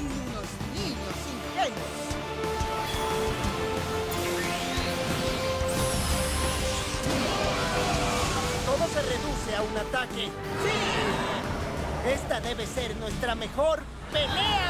Unos niños ingenuos. Todo se reduce a un ataque. ¡Sí! Esta debe ser nuestra mejor pelea,